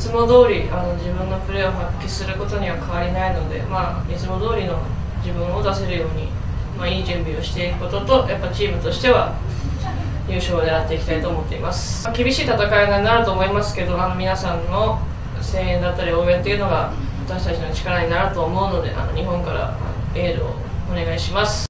つも通りあの自分のプレーを発揮することには変わりないので、まあ、いつも通りの自分を出せるように、まあ、いい準備をしていくこととやっぱチームとしては優勝を狙っていきたいと思っています、まあ、厳しい戦いになると思いますけどあの皆さんの声援だったり応援っていうのが私たちの力になると思うのであの日本からエールをお願いします。